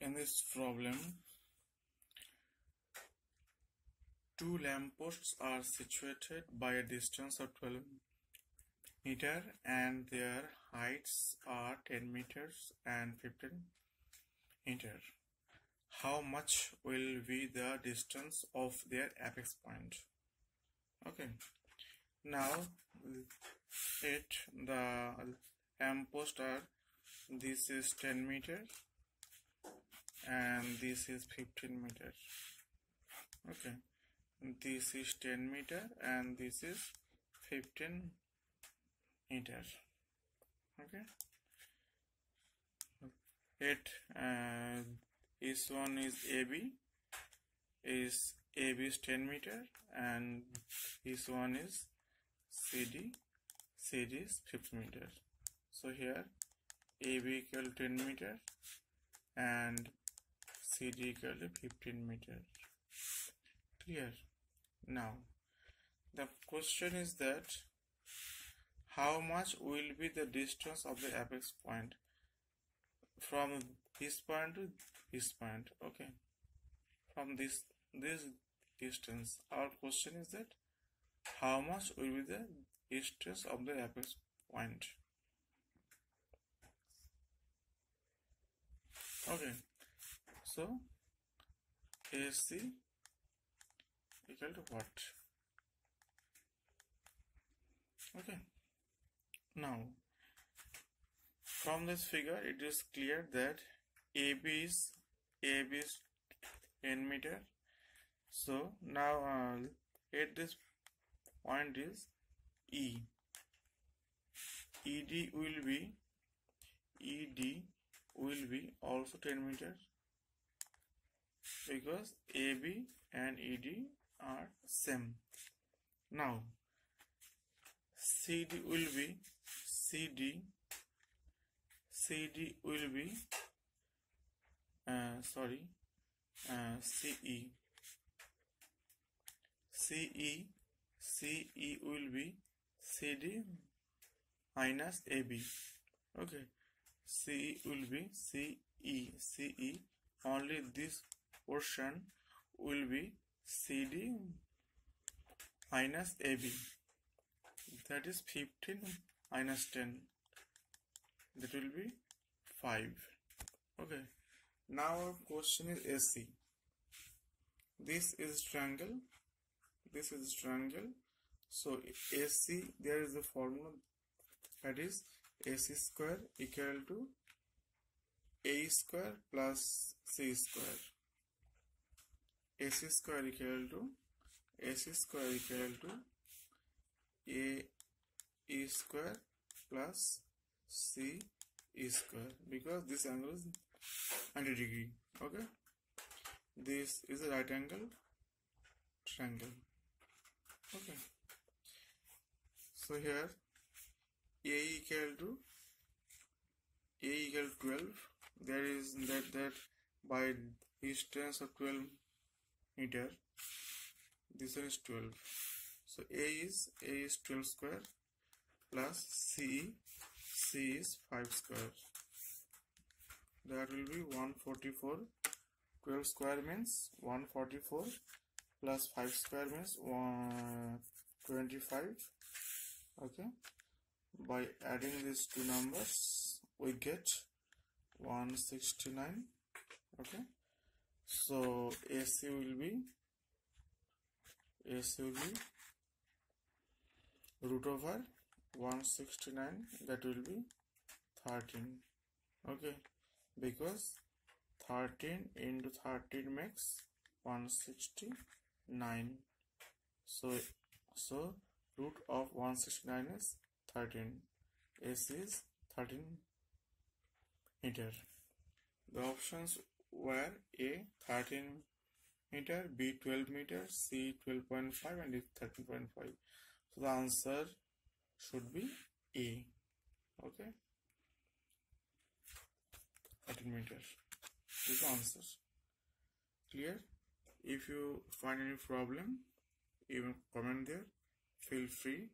in this problem two lampposts are situated by a distance of 12 meter and their heights are 10 meters and 15 meter. How much will be the distance of their apex point? Okay. Now it the lamppost are this is 10 meter and this is 15 meter. Okay. This is 10 meter and this is 15 meter. Okay. It uh, this one is AB is AB is 10 meter and this one is CD CD is 50 meter. So here AB equal 10 meter and CD equal to 15 meter. Clear? Now, the question is that how much will be the distance of the apex point from this point to this point okay from this this distance our question is that how much will be the distance of the apex point okay so AC equal to what? Okay. Now from this figure it is clear that AB is AB is 10 meter. So now uh, at this point is E. ED will be ED will be also 10 meters because AB and ED are same. Now CD will be CD CD will be uh, sorry uh, CE CE CE will be CD minus AB okay. CE will be CE CE only this portion will be CD minus AB that is 15 minus 10 that will be 5 okay. Now our question is AC this is triangle. This is triangle. So AC there is a formula that is AC square equal to A square plus C square AC square equal to AC square equal to A E square plus C E square. Because this angle is 90 degree. Okay? This is a right angle triangle. Okay? So here A equal to A equal to 12 there is that that by distance of 12 meter. This one is 12 so a is a is 12 square plus c c is 5 square. That will be 144 12 square means 144 plus 5 square means 125 okay. By adding these two numbers we get 169 okay so AC will be AC will be root over 169 that will be 13 okay? Because 13 into 13 makes 169 so so root of 169 is 13 AC is 13 meter. The options where A 13 meter, B 12 meter, C 12.5 and D 13.5. So the answer should be A. Okay. 13 meter is the answer. Clear? If you find any problem, even comment there. Feel free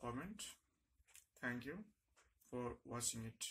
comment. Thank you for watching it.